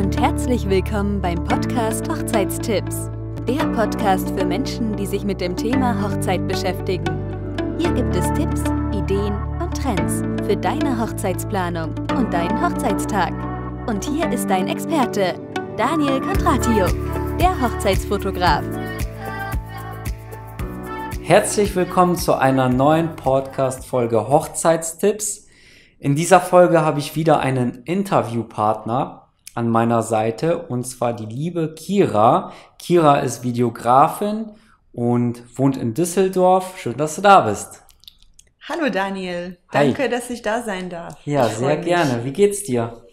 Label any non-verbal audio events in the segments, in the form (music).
und herzlich willkommen beim Podcast Hochzeitstipps. Der Podcast für Menschen, die sich mit dem Thema Hochzeit beschäftigen. Hier gibt es Tipps, Ideen und Trends für deine Hochzeitsplanung und deinen Hochzeitstag. Und hier ist dein Experte, Daniel Kondratio, der Hochzeitsfotograf. Herzlich willkommen zu einer neuen Podcast-Folge Hochzeitstipps. In dieser Folge habe ich wieder einen Interviewpartner an meiner Seite und zwar die liebe Kira. Kira ist Videografin und wohnt in Düsseldorf. Schön, dass du da bist. Hallo Daniel, Hi. danke, dass ich da sein darf. Ja, Ich sehr gerne. Wie geht's dir?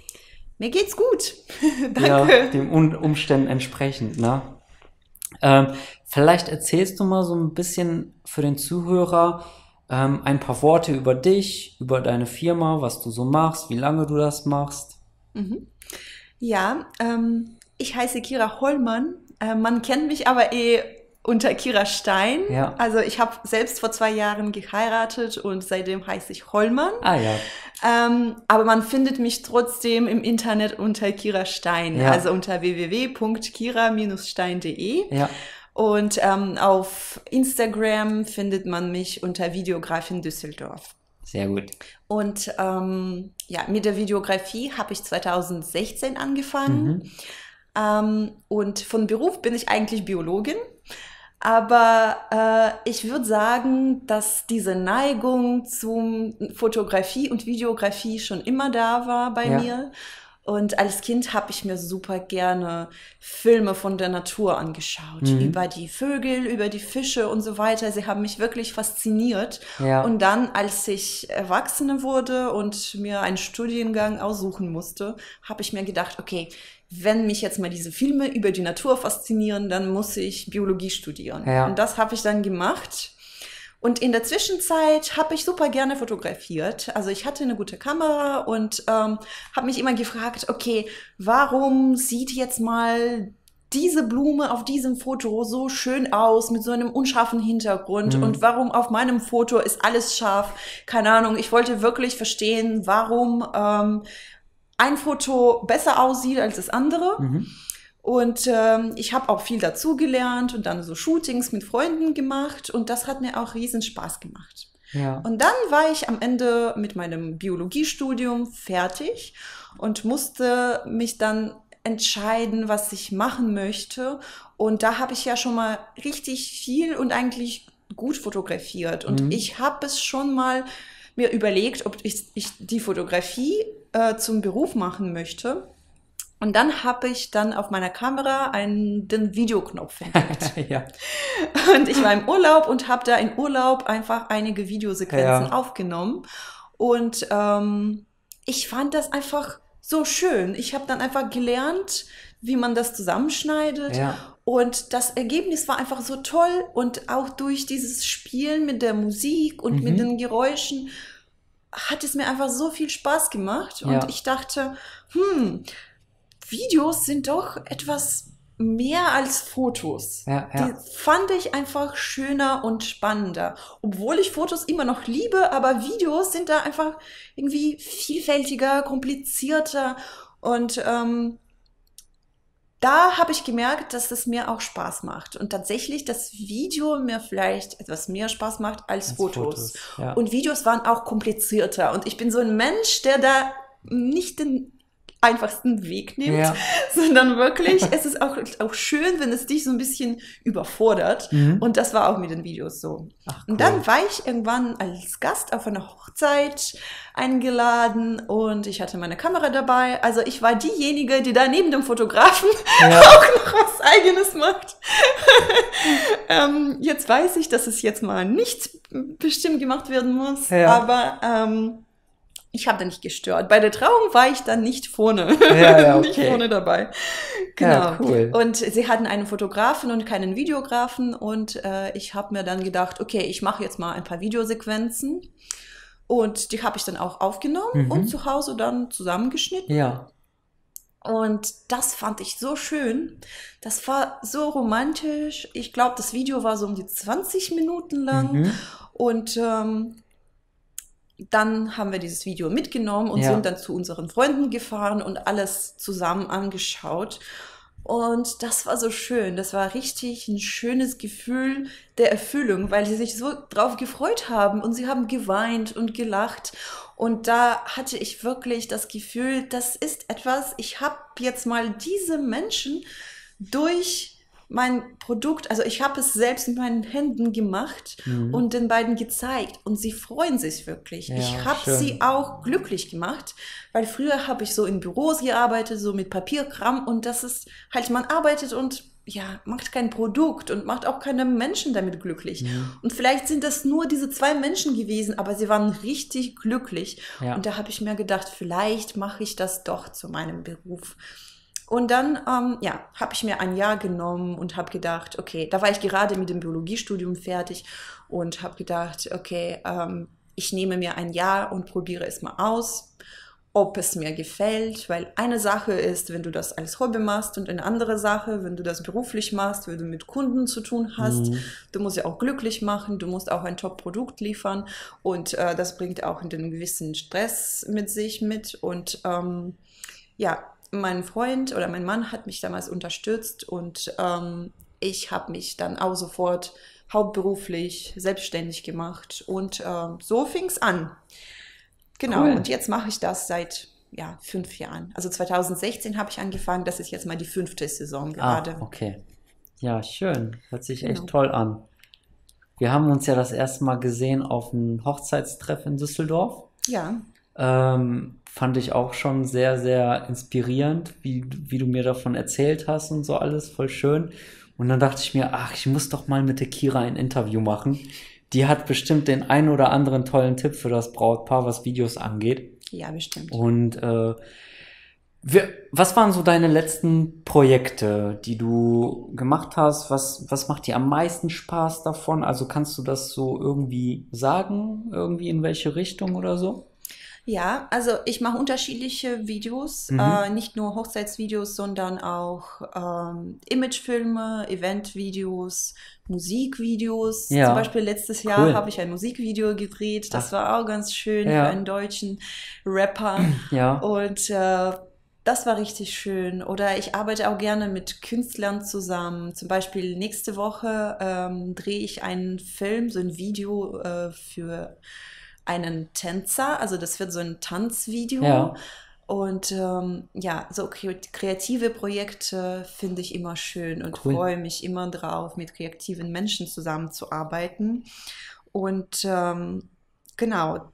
Mir geht's gut. (laughs) Ja, danke. dem Un- Umständen entsprechend, ne? Ähm, vielleicht erzählst du mal so ein bisschen für den Zuhörer ähm, ein paar Worte über dich, über deine Firma, was du so machst, wie lange du das machst. Mhm. Ja, ähm, ich heiße Kira Hollmann. Äh, man kennt mich aber eh unter Kira Stein. Ja. Also ich habe selbst vor zwei Jahren geheiratet und seitdem heiße ich Hollmann. Ah ja, Ähm, aber man findet mich trotzdem im Internet unter Kira Stein, Ja. also unter www.kira-stein.de. ja, Und ähm, auf Instagram findet man mich unter Videografin Düsseldorf. Sehr gut. Und ähm, ja, mit der Videografie habe ich 2016 angefangen. Mhm. Ähm, und von Beruf bin ich eigentlich Biologin. Aber äh, ich würde sagen, dass diese Neigung zum Fotografie und Videografie schon immer da war bei Ja. mir. Und als Kind habe ich mir super gerne Filme von der Natur angeschaut. Mhm. Über die Vögel, über die Fische und so weiter. Sie haben mich wirklich fasziniert. Ja. Und dann, als ich Erwachsene wurde und mir einen Studiengang aussuchen musste, habe ich mir gedacht, okay, wenn mich jetzt mal diese Filme über die Natur faszinieren, dann muss ich Biologie studieren. Ja. Und das habe ich dann gemacht. Und in der Zwischenzeit habe ich super gerne fotografiert. Also ich hatte eine gute Kamera und ähm, habe mich immer gefragt, okay, warum sieht jetzt mal diese Blume auf diesem Foto so schön aus mit so einem unscharfen Hintergrund Mhm. und warum auf meinem Foto ist alles scharf? Keine Ahnung. Ich wollte wirklich verstehen, warum ähm, ein Foto besser aussieht als das andere. Mhm. Und ähm, ich habe auch viel dazugelernt und dann so Shootings mit Freunden gemacht und das hat mir auch riesen Spaß gemacht. Ja. Und dann war ich am Ende mit meinem Biologiestudium fertig und musste mich dann entscheiden, was ich machen möchte. Und da habe ich ja schon mal richtig viel und eigentlich gut fotografiert. Und Mhm. ich habe es schon mal mir überlegt, ob ich, ich die Fotografie äh, zum Beruf machen möchte. Und dann habe ich dann auf meiner Kamera einen, den Videoknopf entdeckt. (laughs) ja. Und ich war im Urlaub und habe da im Urlaub einfach einige Videosequenzen Ja. aufgenommen. Und ähm, ich fand das einfach so schön. Ich habe dann einfach gelernt, wie man das zusammenschneidet. Ja. Und das Ergebnis war einfach so toll. Und auch durch dieses Spielen mit der Musik und Mhm. mit den Geräuschen hat es mir einfach so viel Spaß gemacht. Und Ja. ich dachte, hm, Videos sind doch etwas mehr als Fotos. Ja, ja. Die fand ich einfach schöner und spannender. Obwohl ich Fotos immer noch liebe, aber Videos sind da einfach irgendwie vielfältiger, komplizierter. Und ähm, da habe ich gemerkt, dass es mir auch Spaß macht. Und tatsächlich, das Video mir vielleicht etwas mehr Spaß macht als, Als Fotos. Fotos, ja. Und Videos waren auch komplizierter. Und ich bin so ein Mensch, der da nicht den einfachsten Weg nimmt, Ja. (laughs) sondern wirklich, es ist auch, auch schön, wenn es dich so ein bisschen überfordert. Mhm. Und das war auch mit den Videos so. Ach, Und dann war ich irgendwann als Gast auf einer Hochzeit eingeladen und ich hatte meine Kamera dabei. Also ich war diejenige, die da neben dem Fotografen Ja. (laughs) auch noch was eigenes macht. (laughs) ähm, jetzt weiß ich, dass es jetzt mal nicht bestimmt gemacht werden muss, Ja. aber ähm, ich habe da nicht gestört. Bei der Trauung war ich dann nicht vorne, Ja, ja, (laughs) nicht okay. vorne dabei. Genau. Ja, cool. Und sie hatten einen Fotografen und keinen Videografen und äh, ich habe mir dann gedacht, okay, ich mache jetzt mal ein paar Videosequenzen und die habe ich dann auch aufgenommen Mhm. und zu Hause dann zusammengeschnitten. Ja. Und das fand ich so schön. Das war so romantisch. Ich glaube, das Video war so um die 20 Minuten lang. Mhm. Und ähm, dann haben wir dieses Video mitgenommen und Ja. sind dann zu unseren Freunden gefahren und alles zusammen angeschaut. Und das war so schön. Das war richtig ein schönes Gefühl der Erfüllung, weil sie sich so drauf gefreut haben und sie haben geweint und gelacht. Und da hatte ich wirklich das Gefühl, das ist etwas, ich habe jetzt mal diese Menschen durch mein Produkt, also ich habe es selbst mit meinen Händen gemacht Mhm. und den beiden gezeigt und sie freuen sich wirklich. Ja, ich habe sie auch glücklich gemacht, weil früher habe ich so in Büros gearbeitet, so mit Papierkram und das ist halt, man arbeitet und ja, macht kein Produkt und macht auch keine Menschen damit glücklich. Mhm. Und vielleicht sind das nur diese zwei Menschen gewesen, aber sie waren richtig glücklich. Ja. Und da habe ich mir gedacht, vielleicht mache ich das doch zu meinem Beruf. Und dann, ähm, ja, habe ich mir ein Jahr genommen und habe gedacht, okay, da war ich gerade mit dem Biologiestudium fertig und habe gedacht, okay, ähm, ich nehme mir ein Jahr und probiere es mal aus, ob es mir gefällt, weil eine Sache ist, wenn du das als Hobby machst und eine andere Sache, wenn du das beruflich machst, wenn du mit Kunden zu tun hast, Mhm. du musst ja auch glücklich machen, du musst auch ein Top-Produkt liefern und äh, das bringt auch einen gewissen Stress mit sich mit und ähm, ja, mein Freund oder mein Mann hat mich damals unterstützt und ähm, ich habe mich dann auch sofort hauptberuflich selbstständig gemacht und ähm, so fing es an. Genau, Cool. und jetzt mache ich das seit ja, fünf Jahren. Also 2016 habe ich angefangen, das ist jetzt mal die fünfte Saison gerade. Ah, okay. Ja, schön. Hört sich Genau. echt toll an. Wir haben uns ja das erste Mal gesehen auf einem Hochzeitstreff in Düsseldorf. Ja, Ähm, fand ich auch schon sehr, sehr inspirierend, wie, wie du mir davon erzählt hast und so alles, voll schön. Und dann dachte ich mir, ach, ich muss doch mal mit der Kira ein Interview machen. Die hat bestimmt den einen oder anderen tollen Tipp für das Brautpaar, was Videos angeht. ja, bestimmt. Und äh, wir, was waren so deine letzten Projekte, die du gemacht hast? Was, was macht dir am meisten Spaß davon? Also kannst du das so irgendwie sagen? Irgendwie in welche Richtung oder so? Ja, also ich mache unterschiedliche Videos, Mhm. äh, nicht nur Hochzeitsvideos, sondern auch ähm, Imagefilme, Eventvideos, Musikvideos. Ja, Zum Beispiel letztes cool. Jahr habe ich ein Musikvideo gedreht. Das Ach. war auch ganz schön Ja. für einen deutschen Rapper. (clears throat) Ja. Und äh, das war richtig schön. Oder ich arbeite auch gerne mit Künstlern zusammen. Zum Beispiel nächste Woche ähm, drehe ich einen Film, so ein Video äh, für einen Tänzer. Also das wird so ein Tanzvideo. Ja. Und ähm, ja, so kre- kreative Projekte finde ich immer schön und Cool. freue mich immer drauf, mit kreativen Menschen zusammenzuarbeiten. Und ähm, genau.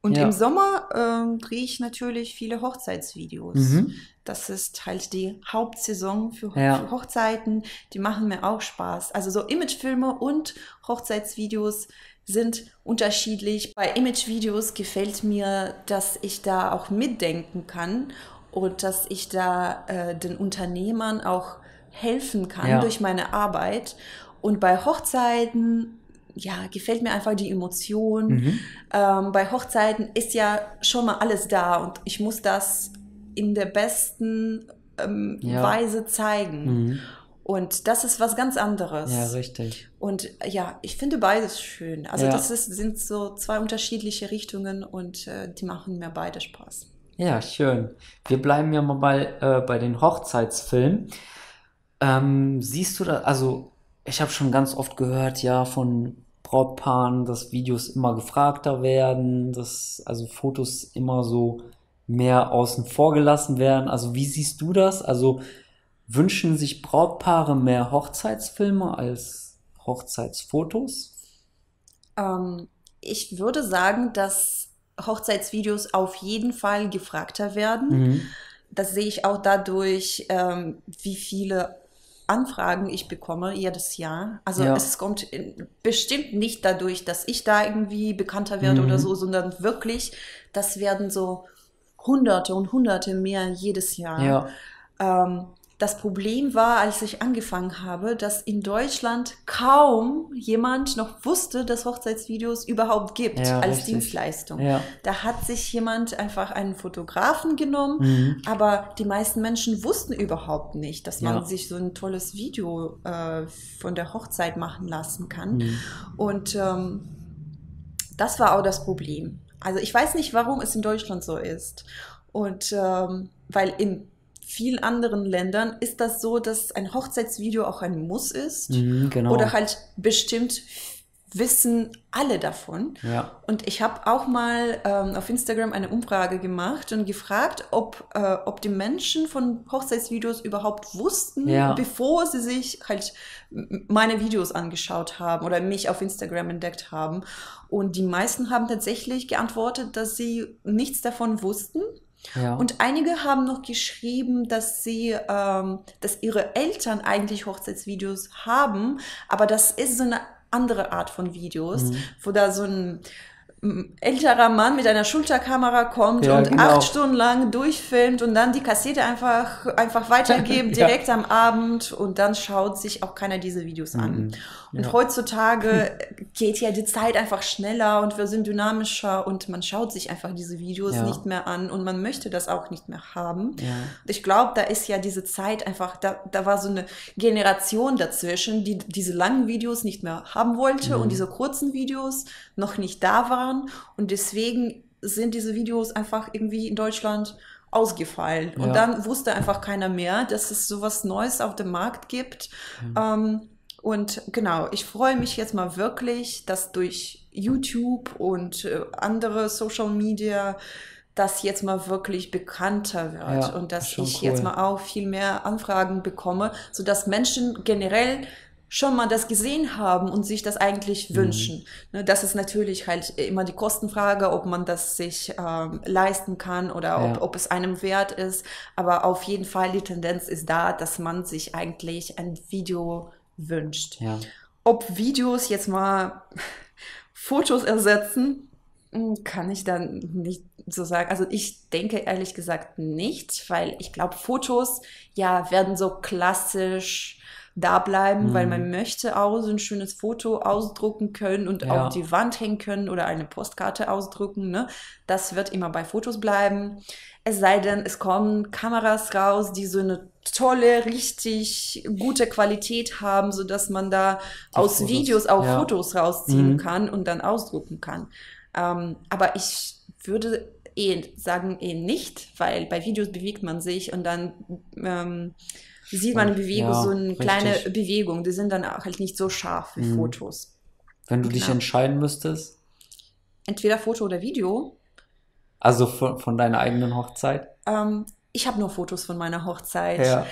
Und Ja. im Sommer ähm, drehe ich natürlich viele Hochzeitsvideos. Mhm. Das ist halt die Hauptsaison für, Ja. für Hochzeiten. Die machen mir auch Spaß. Also so Imagefilme und Hochzeitsvideos sind unterschiedlich. Bei Imagevideos gefällt mir, dass ich da auch mitdenken kann und dass ich da äh, den Unternehmern auch helfen kann Ja. durch meine Arbeit. Und bei Hochzeiten, ja, gefällt mir einfach die Emotion. Mhm. Ähm, bei Hochzeiten ist ja schon mal alles da und ich muss das in der besten ähm, Ja. Weise zeigen. Mhm. Und das ist was ganz anderes. Ja, richtig. Und ja, ich finde beides schön. Also Ja. das ist, sind so zwei unterschiedliche Richtungen und äh, die machen mir beide Spaß. Ja, schön. Wir bleiben ja mal bei, äh, bei den Hochzeitsfilmen. Ähm, siehst du da, also ich habe schon ganz oft gehört, ja, von Brautpaaren, dass Videos immer gefragter werden, dass also Fotos immer so mehr außen vor gelassen werden. Also wie siehst du das? Also wünschen sich Brautpaare mehr Hochzeitsfilme als Hochzeitsfotos? Ähm, ich würde sagen, dass Hochzeitsvideos auf jeden Fall gefragter werden. Mhm. Das sehe ich auch dadurch, ähm, wie viele Anfragen ich bekomme jedes Jahr. Also Ja. es kommt bestimmt nicht dadurch, dass ich da irgendwie bekannter werde Mhm. oder so, sondern wirklich, das werden so Hunderte und Hunderte mehr jedes Jahr. Ja, Ähm, das Problem war, als ich angefangen habe, dass in Deutschland kaum jemand noch wusste, dass Hochzeitsvideos überhaupt gibt Ja, als richtig. Dienstleistung. ja. Da hat sich jemand einfach einen Fotografen genommen, Mhm. aber die meisten Menschen wussten überhaupt nicht, dass man Ja. sich so ein tolles Video äh, von der Hochzeit machen lassen kann. Mhm. Und ähm, das war auch das Problem. also ich weiß nicht, warum es in Deutschland so ist. Und ähm, weil in vielen anderen Ländern ist das so, dass ein Hochzeitsvideo auch ein Muss ist. Mhm, genau. Oder halt bestimmt wissen alle davon. Ja. Und ich habe auch mal ähm, auf Instagram eine Umfrage gemacht und gefragt, ob, äh, ob die Menschen von Hochzeitsvideos überhaupt wussten, Ja. bevor sie sich halt meine Videos angeschaut haben oder mich auf Instagram entdeckt haben. Und die meisten haben tatsächlich geantwortet, dass sie nichts davon wussten. Ja. Und einige haben noch geschrieben, dass sie, ähm, dass ihre Eltern eigentlich Hochzeitsvideos haben, aber das ist so eine andere Art von Videos, Mhm. wo da so ein älterer Mann mit einer Schulterkamera kommt Ja, und genau. acht Stunden lang durchfilmt und dann die Kassette einfach, einfach weitergibt, (laughs) Ja. direkt am Abend und dann schaut sich auch keiner diese Videos an. Mhm. Und Ja. heutzutage (laughs) geht ja die Zeit einfach schneller und wir sind dynamischer und man schaut sich einfach diese Videos nicht mehr an und man möchte das auch nicht mehr haben. Ich glaube, da ist ja diese Zeit einfach, da, da war so eine Generation dazwischen, die diese langen Videos nicht mehr haben wollte Mhm. und diese kurzen Videos noch nicht da waren. Und deswegen sind diese Videos einfach irgendwie in Deutschland ausgefallen. Ja. Und dann wusste einfach keiner mehr, dass es sowas Neues auf dem Markt gibt. Mhm. Ähm, und genau, ich freue mich jetzt mal wirklich, dass durch YouTube und äh, andere Social Media das jetzt mal wirklich bekannter wird Ja, und dass ich cool. jetzt mal auch viel mehr Anfragen bekomme, sodass Menschen generell schon mal das gesehen haben und sich das eigentlich Mhm. wünschen. Ne, das ist natürlich halt immer die Kostenfrage, ob man das sich ähm, leisten kann oder ob, Ja. ob es einem wert ist. Aber auf jeden Fall die Tendenz ist da, dass man sich eigentlich ein Video wünscht. Ja. Ob Videos jetzt mal (laughs) Fotos ersetzen, hm, kann ich dann nicht so sagen. Also ich denke ehrlich gesagt nicht, weil ich glaube, Fotos ja werden so klassisch da bleiben, Mhm. weil man möchte auch so ein schönes Foto ausdrucken können und Ja. auf die Wand hängen können oder eine Postkarte ausdrucken. Ne? Das wird immer bei Fotos bleiben. Es sei denn, es kommen Kameras raus, die so eine tolle, richtig gute Qualität haben, sodass man da Die aus Fotos, Videos auch ja. Fotos rausziehen Mhm. kann und dann ausdrucken kann. Ähm, aber ich würde eh sagen, eh nicht, weil bei Videos bewegt man sich und dann ähm, sieht man in Bewegung Ja, so eine kleine richtig. Bewegung. Die sind dann auch halt nicht so scharf wie Mhm. Fotos. Wenn du dich Genau. entscheiden müsstest, Entweder Foto oder Video. also von, von deiner eigenen Hochzeit. Ähm, ich habe nur Fotos von meiner Hochzeit, Ja.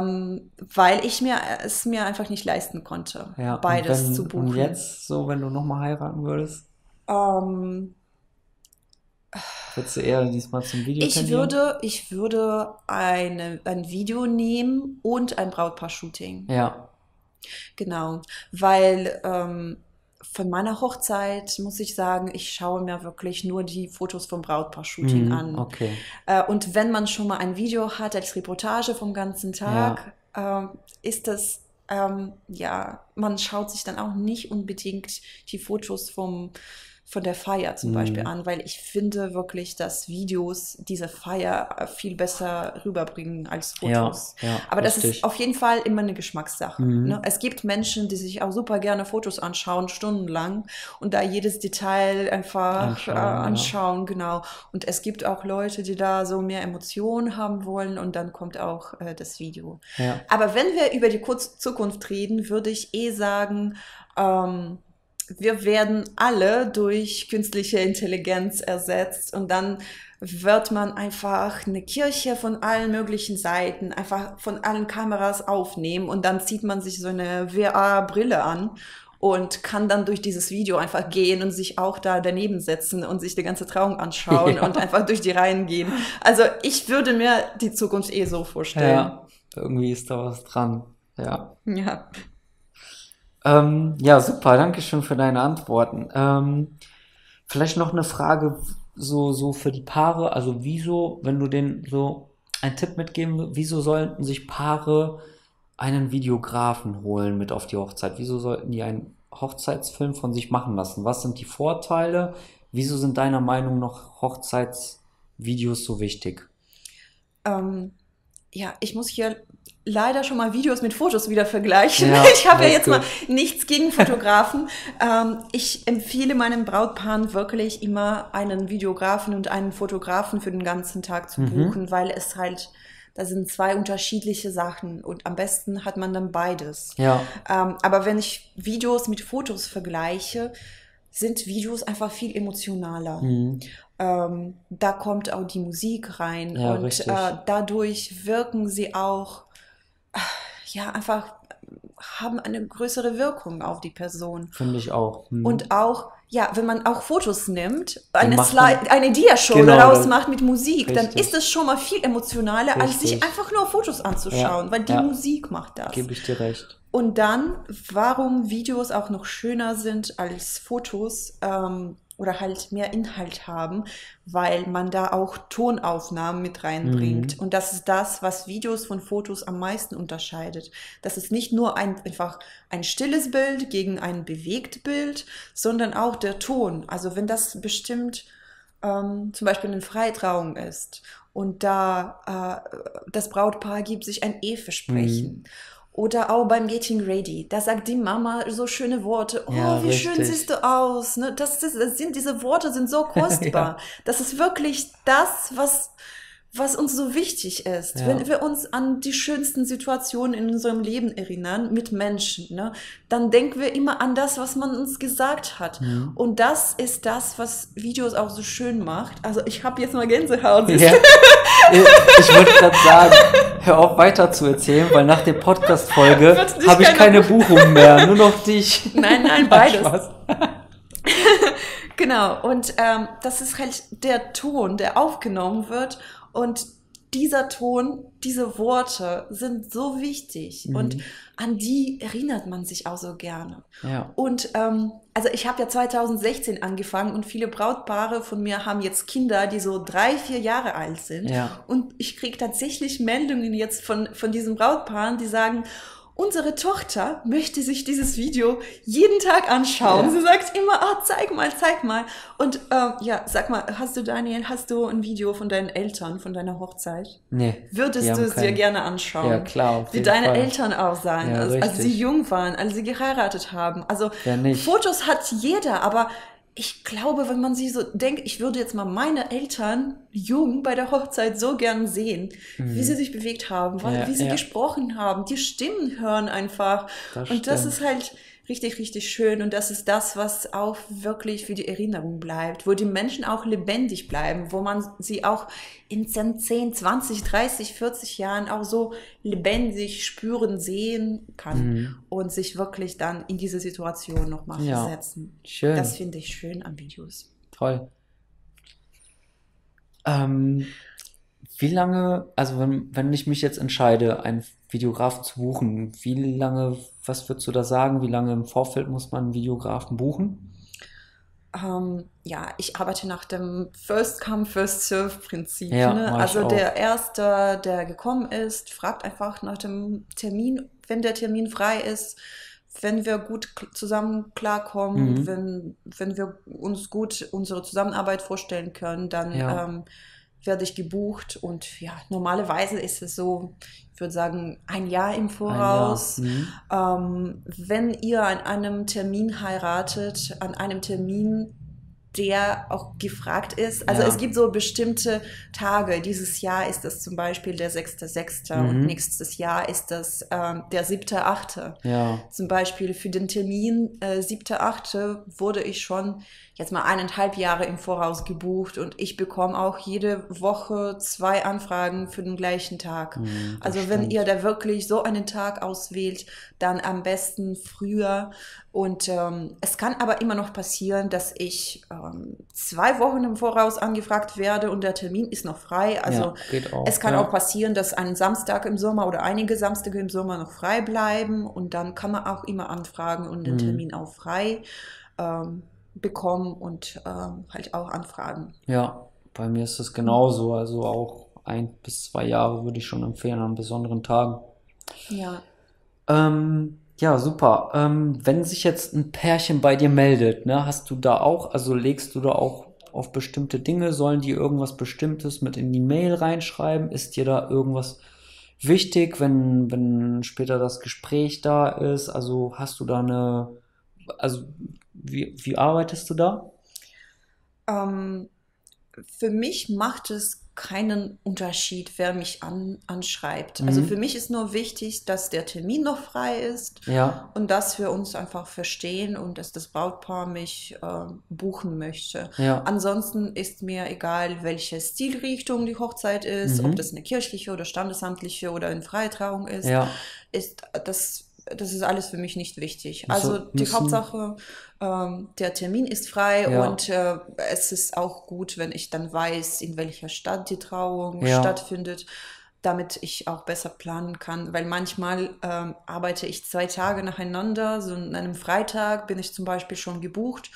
ähm, weil ich mir es mir einfach nicht leisten konnte, Ja. beides wenn, zu buchen. Und jetzt, so, wenn du nochmal heiraten würdest, Ähm, würdest du eher diesmal zum Video ich tendieren? würde, ich würde eine, ein Video nehmen und ein Brautpaar-Shooting. Ja. Genau, weil ähm, von meiner Hochzeit muss ich sagen, ich schaue mir wirklich nur die Fotos vom Brautpaar-Shooting Mhm, an. Okay. Äh, und wenn man schon mal ein Video hat als Reportage vom ganzen Tag, ähm, ist das, ähm, ja, man schaut sich dann auch nicht unbedingt die Fotos vom, von der Feier zum Mhm. Beispiel an, weil ich finde wirklich, dass Videos diese Feier äh, viel besser rüberbringen als Fotos. Ja, ja, Aber das richtig. ist auf jeden Fall immer eine Geschmackssache. Mhm. Ne? Es gibt Menschen, die sich auch super gerne Fotos anschauen, stundenlang und da jedes Detail einfach Anschauen, äh, ja. anschauen, genau. Und es gibt auch Leute, die da so mehr Emotionen haben wollen und dann kommt auch äh, das Video. Ja. Aber wenn wir über die Kurz Zukunft reden, würde ich eh sagen, ähm, wir werden alle durch künstliche Intelligenz ersetzt und dann wird man einfach eine Kirche von allen möglichen Seiten, einfach von allen Kameras aufnehmen und dann zieht man sich so eine VR-Brille an und kann dann durch dieses Video einfach gehen und sich auch da daneben setzen und sich die ganze Trauung anschauen (laughs) Ja. und einfach durch die Reihen gehen. Also ich würde mir die Zukunft eh so vorstellen. Ja. Irgendwie ist da was dran. Ja. Ja. Ähm, ja, super, danke schön für deine Antworten. Ähm, vielleicht noch eine Frage so, so für die Paare. Also wieso, wenn du denen so einen Tipp mitgeben, wieso sollten sich Paare einen Videografen holen mit auf die Hochzeit? Wieso sollten die einen Hochzeitsfilm von sich machen lassen? Was sind die Vorteile? Wieso sind deiner Meinung nach Hochzeitsvideos so wichtig? Ähm, ja, ich muss hier leider schon mal Videos mit Fotos wieder vergleichen. Ja, (laughs) ich habe ja jetzt gut. mal nichts gegen Fotografen. (laughs) ähm, ich empfehle meinen Brautpaaren wirklich immer einen Videografen und einen Fotografen für den ganzen Tag zu Mhm. buchen, weil es halt, da sind zwei unterschiedliche Sachen und am besten hat man dann beides. Ja, Ähm, aber wenn ich Videos mit Fotos vergleiche, sind Videos einfach viel emotionaler. mhm. Ähm, da kommt auch die Musik rein Ja, und äh, dadurch wirken sie auch, ja, einfach haben eine größere Wirkung auf die Person. finde ich auch. Mhm. Und auch, ja, wenn man auch Fotos nimmt, eine, Slide, man- eine Diashow Genau, daraus dann- macht mit Musik, dann Richtig. ist es schon mal viel emotionaler, als sich Richtig. einfach nur Fotos anzuschauen, Ja, weil die ja. Musik macht das. gebe ich dir recht. Und dann, warum Videos auch noch schöner sind als Fotos ähm, oder halt mehr Inhalt haben, weil man da auch Tonaufnahmen mit reinbringt. Mhm. Und das ist das, was Videos von Fotos am meisten unterscheidet. Das ist nicht nur ein, einfach ein stilles Bild gegen ein bewegt Bild, sondern auch der Ton. Also wenn das bestimmt ähm, zum Beispiel eine Freitrauung ist und da äh, das Brautpaar gibt sich ein Eheversprechen. Oder auch beim Getting Ready, da sagt die Mama so schöne Worte. Oh, Ja, wie schön richtig. siehst du aus. Ne? Das, das sind, diese Worte sind so (laughs) kostbar. Das ist wirklich das, was, was uns so wichtig ist. Ja. Wenn wir uns an die schönsten Situationen in unserem Leben erinnern, mit Menschen, ne? dann denken wir immer an das, was man uns gesagt hat. Mhm. Und das ist das, was Videos auch so schön macht. Also ich habe jetzt mal Gänsehaut. Ja. (laughs) Ich wollte gerade sagen, hör auf weiter zu erzählen, weil nach der Podcast-Folge (laughs) habe ich keiner- keine (laughs) Buchung mehr, nur noch dich. Nein, nein, beides. Genau, und ähm, das ist halt der Ton, der aufgenommen wird. Und dieser Ton, diese Worte sind so wichtig. Mhm. Und an die erinnert man sich auch so gerne. Ja. Und ähm, also ich habe ja 2016 angefangen und viele Brautpaare von mir haben jetzt Kinder, die so drei, vier Jahre alt sind. Ja. Und ich kriege tatsächlich Meldungen jetzt von, von diesen Brautpaaren, die sagen, unsere Tochter möchte sich dieses Video jeden Tag anschauen. Ja. Sie sagt immer, ah, zeig mal, zeig mal. Und ähm, ja, sag mal, hast du, Daniel, hast du ein Video von deinen Eltern, von deiner Hochzeit? Nee. Würdest du es dir keinen. gerne anschauen? Ja, klar. Wie deine Fall. Eltern auch sahen, Ja, als, als sie jung waren, als sie geheiratet haben. Also? Fotos hat jeder, aber ich glaube, wenn man sich so denkt, ich würde jetzt mal meine Eltern jung bei der Hochzeit so gern sehen, wie sie sich bewegt haben, Mhm. Ja, wie sie ja. gesprochen haben, die Stimmen hören einfach. Das und das stimmt. ist halt richtig, richtig schön und das ist das, was auch wirklich für die Erinnerung bleibt, wo die Menschen auch lebendig bleiben, wo man sie auch in 10, 10 20, 30, 40 Jahren auch so lebendig spüren, sehen kann Mhm. und sich wirklich dann in diese Situation nochmal Ja. versetzen. Schön. Das finde ich schön an Videos. Toll. Ähm, wie lange, also wenn, wenn ich mich jetzt entscheide, einen Videografen zu buchen, wie lange, was würdest du da sagen, wie lange im Vorfeld muss man einen Videografen buchen? Ähm, ja, ich arbeite nach dem First Come, First Serve Prinzip. Ja, ne? Also der Erste, der gekommen ist, fragt einfach nach dem Termin, wenn der Termin frei ist, wenn wir gut zusammen klarkommen, Mhm. wenn, wenn wir uns gut unsere Zusammenarbeit vorstellen können, dann Ja. ähm, werde ich gebucht. Und ja, normalerweise ist es so, ich würde sagen, ein Jahr im Voraus. Jahr. Mhm. Ähm, wenn ihr an einem Termin heiratet, an einem Termin, der auch gefragt ist. Also Ja. es gibt so bestimmte Tage. Dieses Jahr ist das zum Beispiel der 6.6. Mhm. und nächstes Jahr ist das ähm, der 7.8. Ja, Zum Beispiel für den Termin äh, 7.8. wurde ich schon jetzt mal eineinhalb Jahre im Voraus gebucht und ich bekomme auch jede Woche zwei Anfragen für den gleichen Tag. Mhm, also wenn stimmt. ihr da wirklich so einen Tag auswählt, dann am besten früher. Und ähm, es kann aber immer noch passieren, dass ich ähm, zwei Wochen im Voraus angefragt werde und der Termin ist noch frei. Also ja, auch. es kann ja. auch passieren, dass ein Samstag im Sommer oder einige Samstage im Sommer noch frei bleiben und dann kann man auch immer anfragen und den Mhm. Termin auch frei ähm, bekommen und ähm, halt auch anfragen. Ja, bei mir ist es genauso. Also auch ein bis zwei Jahre würde ich schon empfehlen an besonderen Tagen. Ja. Ähm, ja, super. Ähm, wenn sich jetzt ein Pärchen bei dir meldet, ne, hast du da auch, also legst du da auch auf bestimmte Dinge, sollen die irgendwas Bestimmtes mit in die Mail reinschreiben? Ist dir da irgendwas wichtig, wenn, wenn später das Gespräch da ist? Also hast du da eine, also wie, wie arbeitest du da? Ähm, für mich macht es keinen Unterschied, wer mich an, anschreibt. Also Mhm. für mich ist nur wichtig, dass der Termin noch frei ist Ja, und dass wir uns einfach verstehen und dass das Brautpaar mich äh, buchen möchte. ja, Ansonsten ist mir egal, welche Stilrichtung die Hochzeit ist, Mhm. ob das eine kirchliche oder standesamtliche oder eine freie Trauung ist, ja, ist das, das ist alles für mich nicht wichtig. Also die müssen- Hauptsache, ähm, der Termin ist frei Ja. und äh, es ist auch gut, wenn ich dann weiß, in welcher Stadt die Trauung Ja. stattfindet, damit ich auch besser planen kann. Weil manchmal ähm, arbeite ich zwei Tage nacheinander, so an einem Freitag bin ich zum Beispiel schon gebucht.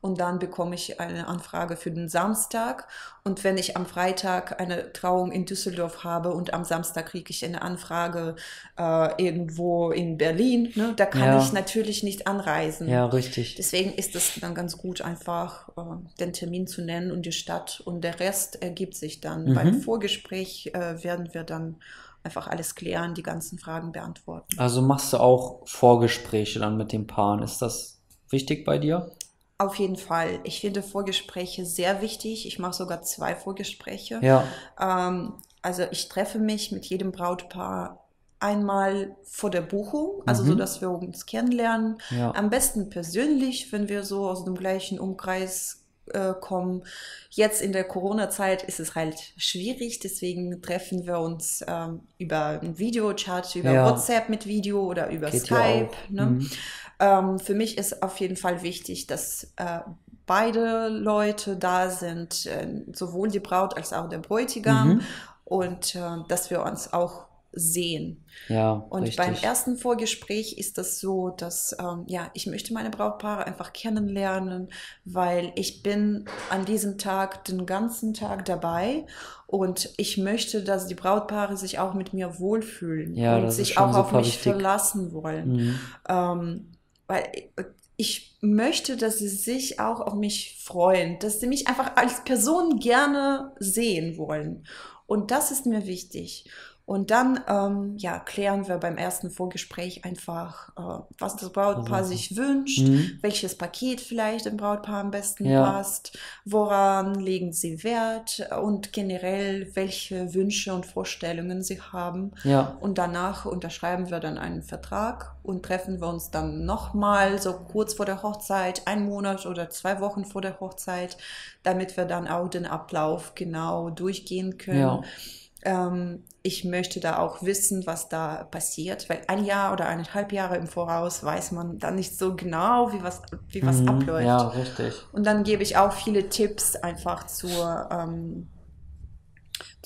Und dann bekomme ich eine Anfrage für den Samstag. Und wenn ich am Freitag eine Trauung in Düsseldorf habe und am Samstag kriege ich eine Anfrage äh, irgendwo in Berlin, ne, da kann Ja. ich natürlich nicht anreisen. ja, richtig. Deswegen ist es dann ganz gut, einfach äh, den Termin zu nennen und die Stadt und der Rest ergibt sich dann. Mhm. Beim Vorgespräch äh, werden wir dann einfach alles klären, die ganzen Fragen beantworten. Also machst du auch Vorgespräche dann mit den Paaren. Ist das wichtig bei dir? Auf jeden Fall. Ich finde Vorgespräche sehr wichtig. Ich mache sogar zwei Vorgespräche. Ja, Ähm, also ich treffe mich mit jedem Brautpaar einmal vor der Buchung, also Mhm. so, dass wir uns kennenlernen. ja, Am besten persönlich, wenn wir so aus dem gleichen Umkreis äh, kommen. Jetzt in der Corona-Zeit ist es halt schwierig, deswegen treffen wir uns ähm, über einen Videochat, über Ja. WhatsApp mit Video oder über geht Skype. Ne? Mhm. Ähm, für mich ist auf jeden Fall wichtig, dass äh, beide Leute da sind, äh, sowohl die Braut als auch der Bräutigam Mhm. und äh, dass wir uns auch sehen. Ja, Und richtig. beim ersten Vorgespräch ist das so, dass ähm, ja, ich möchte meine Brautpaare einfach kennenlernen, weil ich bin an diesem Tag den ganzen Tag dabei und ich möchte, dass die Brautpaare sich auch mit mir wohlfühlen Ja, und sich auch auf mich wichtig. verlassen wollen. Mhm. Ähm, weil ich möchte, dass sie sich auch auf mich freuen, dass sie mich einfach als Person gerne sehen wollen. Und das ist mir wichtig. Und dann ähm, ja, klären wir beim ersten Vorgespräch einfach, äh, was das Brautpaar Also, sich wünscht, Mhm. welches Paket vielleicht dem Brautpaar am besten Ja. passt, woran legen sie Wert und generell, welche Wünsche und Vorstellungen sie haben. Ja, Und danach unterschreiben wir dann einen Vertrag und treffen wir uns dann nochmal so kurz vor der Hochzeit, einen Monat oder zwei Wochen vor der Hochzeit, damit wir dann auch den Ablauf genau durchgehen können. Ja. Ähm, ich möchte da auch wissen, was da passiert, weil ein Jahr oder eineinhalb Jahre im Voraus weiß man dann nicht so genau, wie was, wie was Mhm. abläuft. Ja, richtig. Und dann gebe ich auch viele Tipps einfach zur, ähm,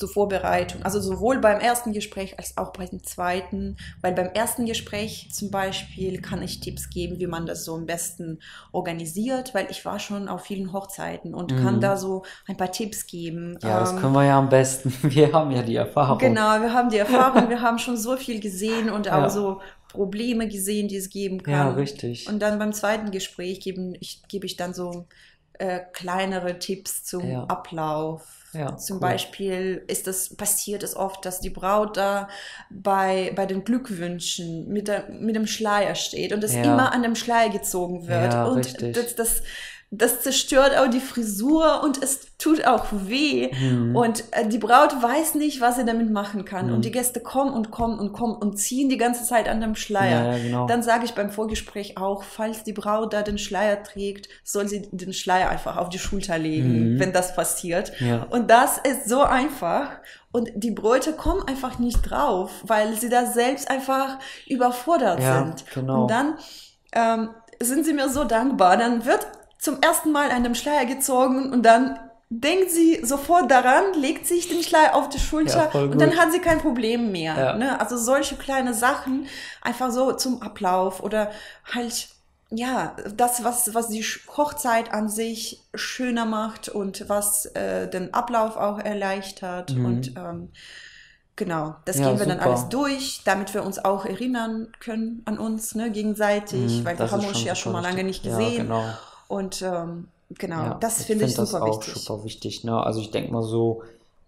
zur Vorbereitung. Also sowohl beim ersten Gespräch als auch beim zweiten. Weil beim ersten Gespräch zum Beispiel kann ich Tipps geben, wie man das so am besten organisiert, weil ich war schon auf vielen Hochzeiten und Mhm. kann da so ein paar Tipps geben. Ja, das Ähm, können wir ja am besten. (laughs) Wir haben ja die Erfahrung. Genau, wir haben die Erfahrung, wir haben schon so viel gesehen und auch Ja. so Probleme gesehen, die es geben kann. Ja, richtig. Und dann beim zweiten Gespräch gebe ich, gebe ich dann so äh, kleinere Tipps zum Ja. Ablauf. Ja, Zum cool. Beispiel ist das, passiert es oft, dass die Braut da bei, bei den Glückwünschen mit, der, mit dem Schleier steht und es Ja. immer an dem Schleier gezogen wird. Ja, und richtig. das, das, das zerstört auch die Frisur und es tut auch weh. Mhm. Und äh, die Braut weiß nicht, was sie damit machen kann. Mhm. Und die Gäste kommen und kommen und kommen und ziehen die ganze Zeit an dem Schleier. Ja, ja, genau. Dann sage ich beim Vorgespräch auch, falls die Braut da den Schleier trägt, soll sie den Schleier einfach auf die Schulter legen, Mhm. wenn das passiert. Ja. Und das ist so einfach. Und die Bräute kommen einfach nicht drauf, weil sie da selbst einfach überfordert sind. genau. Und dann ähm, sind sie mir so dankbar. Dann wird zum ersten Mal an dem Schleier gezogen und dann denkt sie sofort daran, legt sich den Schleier auf die Schulter Ja, und dann hat sie kein Problem mehr. Ja. Ne? Also solche kleine Sachen einfach so zum Ablauf oder halt ja, das, was, was die Hochzeit an sich schöner macht und was äh, den Ablauf auch erleichtert. Mhm. Und ähm, genau, das Ja, gehen wir dann super. alles durch, damit wir uns auch erinnern können an uns ne, gegenseitig, Mhm, weil wir haben uns ja schon mal lange nicht gesehen. Ja, genau. Und ähm, genau, Ja, das finde ich find super das auch wichtig. super wichtig. Ne? Also ich denke mal so,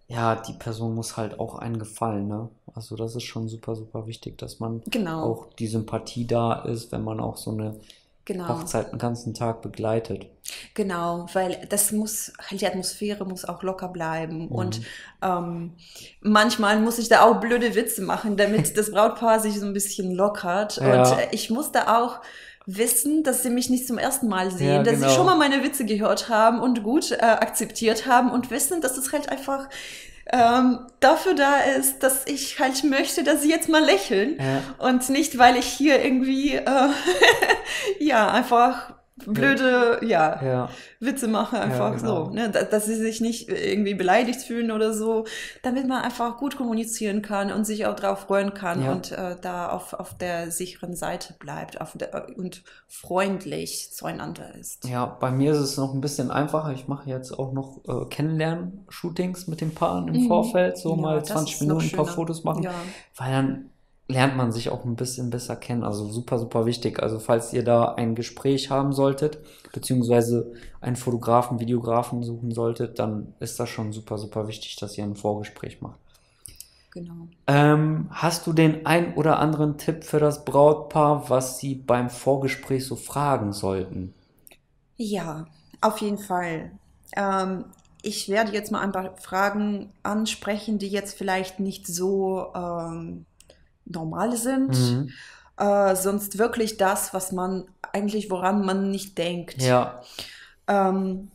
ja, die Person muss halt auch einen gefallen, ne? Also das ist schon super, super wichtig, dass man Genau, auch die Sympathie da ist, wenn man auch so eine genau. Hochzeit den ganzen Tag begleitet. Genau, weil das muss, halt die Atmosphäre muss auch locker bleiben. Mhm. Und ähm, manchmal muss ich da auch blöde Witze machen, damit (laughs) das Brautpaar sich so ein bisschen lockert. Ja. Und ich muss da auch wissen, dass sie mich nicht zum ersten Mal sehen, Ja, dass genau. sie schon mal meine Witze gehört haben und gut äh, akzeptiert haben und wissen, dass es halt einfach ähm, dafür da ist, dass ich halt möchte, dass sie jetzt mal lächeln. Ja. Und nicht, weil ich hier irgendwie, äh, (laughs) ja, einfach blöde, ja, Ja, Witze mache, einfach genau. so, ne? dass, sie sich nicht irgendwie beleidigt fühlen oder so, damit man einfach gut kommunizieren kann und sich auch drauf freuen kann Ja. und äh, da auf, auf der sicheren Seite bleibt auf der, und freundlich zueinander ist. ja, bei mir ist es noch ein bisschen einfacher. Ich mache jetzt auch noch äh, Kennenlernen-Shootings mit den Paaren im Mhm. Vorfeld, so Ja, mal das 20 ist noch Minuten ein paar. Fotos machen. Ja. Weil dann lernt man sich auch ein bisschen besser kennen. Also super, super wichtig. Also falls ihr da ein Gespräch haben solltet, beziehungsweise einen Fotografen, Videografen suchen solltet, dann ist das schon super, super wichtig, dass ihr ein Vorgespräch macht. Genau. Ähm, hast du den ein oder anderen Tipp für das Brautpaar, was sie beim Vorgespräch so fragen sollten? Ja, auf jeden Fall. Ähm, ich werde jetzt mal ein paar Fragen ansprechen, die jetzt vielleicht nicht so ähm, normal sind. Mhm. Äh, sonst wirklich das, was man eigentlich, woran man nicht denkt. Ja, Ähm,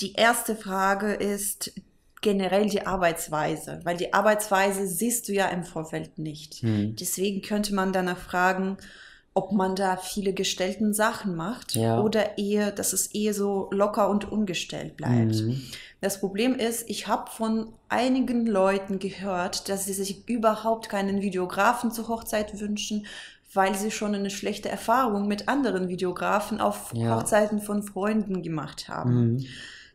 die erste Frage ist generell die Arbeitsweise, weil die Arbeitsweise siehst du ja im Vorfeld nicht. Mhm. Deswegen könnte man danach fragen, ob man da viele gestellten Sachen macht Ja. oder eher, dass es eher so locker und ungestellt bleibt. Mhm. Das Problem ist, ich habe von einigen Leuten gehört, dass sie sich überhaupt keinen Videografen zur Hochzeit wünschen, weil sie schon eine schlechte Erfahrung mit anderen Videografen auf Ja. Hochzeiten von Freunden gemacht haben. Mhm.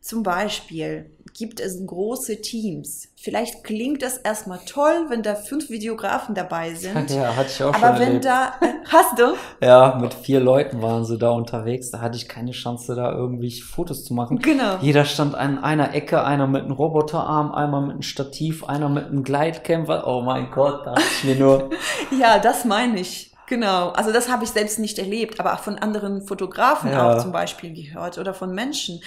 Zum Beispiel gibt es große Teams. Vielleicht klingt das erstmal toll, wenn da fünf Videografen dabei (laughs) sind. Ja, hatte ich auch schon Aber wenn erlebt. da, hast du? (laughs) Ja, mit vier Leuten waren sie da unterwegs. Da hatte ich keine Chance, da irgendwie Fotos zu machen. Genau. Jeder stand an einer Ecke, einer mit einem Roboterarm, einmal mit einem Stativ, einer mit einem Gleitcamper. Oh mein Gott, da ich mir nur, (laughs) Ja, das meine ich. Genau. Also das habe ich selbst nicht erlebt, aber auch von anderen Fotografen Ja. auch zum Beispiel gehört oder von Menschen.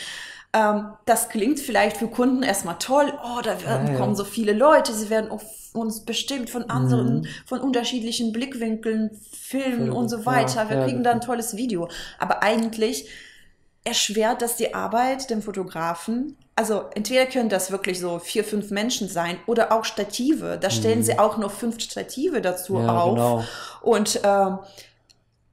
Ähm, das klingt vielleicht für Kunden erstmal toll. Oh, da werden, Ja, kommen so viele Leute. Sie werden auf uns bestimmt von anderen, Mhm. von unterschiedlichen Blickwinkeln filmen Filmen, und so weiter. Wir kriegen da ein tolles Video. Aber eigentlich erschwert das die Arbeit dem Fotografen. Also entweder können das wirklich so vier, fünf Menschen sein oder auch Stative. Da stellen Mhm. sie auch noch fünf Stative dazu Ja, auf. genau. Und ähm,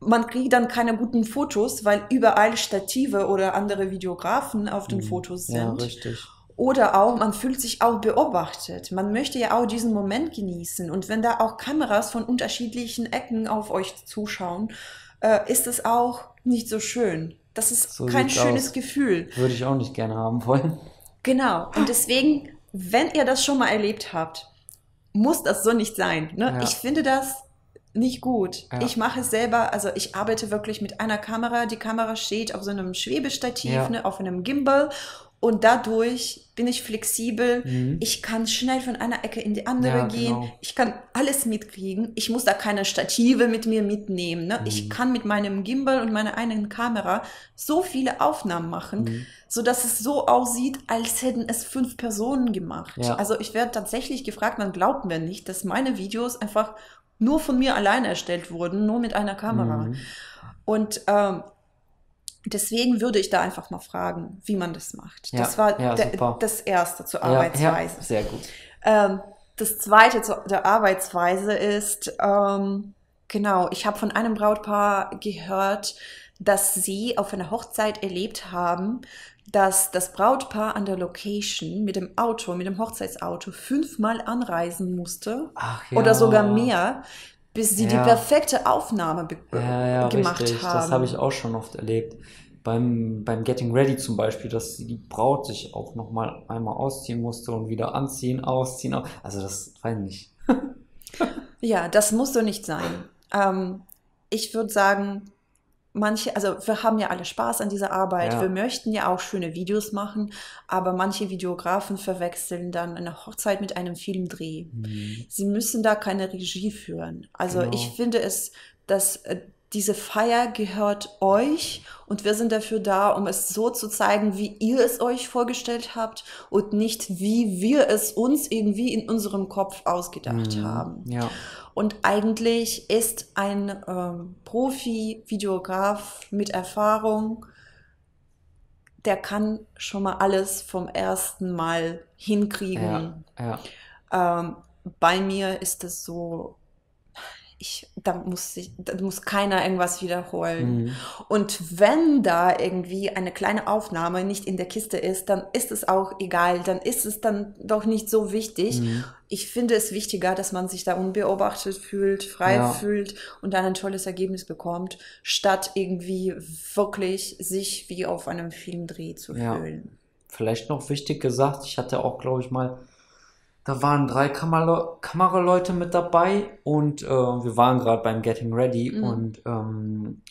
man kriegt dann keine guten Fotos, weil überall Stative oder andere Videografen auf den Fotos Mhm. Ja, sind. richtig. Oder auch, man fühlt sich auch beobachtet. Man möchte ja auch diesen Moment genießen. Und wenn da auch Kameras von unterschiedlichen Ecken auf euch zuschauen, äh, ist es auch nicht so schön. Das ist So kein schönes aus. Gefühl. Würde ich auch nicht gerne haben wollen. Genau. Und deswegen, wenn ihr das schon mal erlebt habt, muss das so nicht sein. Ne? Ja. Ich finde das nicht gut. Ja. Ich mache es selber, also ich arbeite wirklich mit einer Kamera. Die Kamera steht auf so einem Schwebestativ, Ja. ne, auf einem Gimbal. Und dadurch bin ich flexibel. Mhm. Ich kann schnell von einer Ecke in die andere Ja, gehen. genau. Ich kann alles mitkriegen. Ich muss da keine Stative mit mir mitnehmen. Ne? Mhm. Ich kann mit meinem Gimbal und meiner eigenen Kamera so viele Aufnahmen machen, Mhm. so dass es so aussieht, als hätten es fünf Personen gemacht. Ja. Also ich werde tatsächlich gefragt, man glaubt mir nicht, dass meine Videos einfach nur von mir alleine erstellt wurden, nur mit einer Kamera. Mhm. Und ähm, deswegen würde ich da einfach mal fragen, wie man das macht. Ja, das war ja, der, das Erste zur Arbeitsweise. ja, sehr gut. Ähm, das zweite zu der Arbeitsweise ist, ähm, genau, ich habe von einem Brautpaar gehört, dass sie auf einer Hochzeit erlebt haben, dass das Brautpaar an der Location mit dem Auto, mit dem Hochzeitsauto fünfmal anreisen musste Ach ja. oder sogar mehr, bis sie Ja. die perfekte Aufnahme Ja, gemacht richtig. haben. Das habe ich auch schon oft erlebt. Beim, beim Getting Ready zum Beispiel, dass die Braut sich auch noch mal einmal ausziehen musste und wieder anziehen, ausziehen. au- Also das weiß ich nicht. (laughs) Ja, das muss so nicht sein. Ähm, ich würde sagen, manche, also wir haben ja alle Spaß an dieser Arbeit, Ja. wir möchten ja auch schöne Videos machen, aber manche Videografen verwechseln dann eine Hochzeit mit einem Filmdreh. Mhm. Sie müssen da keine Regie führen. Also Genau. ich finde es, dass äh, diese Feier gehört euch und wir sind dafür da, um es so zu zeigen, wie ihr es euch vorgestellt habt und nicht wie wir es uns irgendwie in unserem Kopf ausgedacht Mhm. haben. Ja, Und eigentlich ist ein ähm, Profi-Videograf mit Erfahrung, der kann schon mal alles vom ersten Mal hinkriegen. ja, ja. Ähm, bei mir ist es so, ich, da muss ich, da muss keiner irgendwas wiederholen. Mhm. Und wenn da irgendwie eine kleine Aufnahme nicht in der Kiste ist, dann ist es auch egal, dann ist es dann doch nicht so wichtig. Mhm. Ich finde es wichtiger, dass man sich da unbeobachtet fühlt, frei Ja. fühlt und dann ein tolles Ergebnis bekommt, statt irgendwie wirklich sich wie auf einem Filmdreh zu Ja. fühlen. Vielleicht noch wichtig gesagt, ich hatte auch, glaube ich, mal, da waren drei Kamera Kameraleute mit dabei und äh, wir waren gerade beim Getting Ready Mhm. und ähm,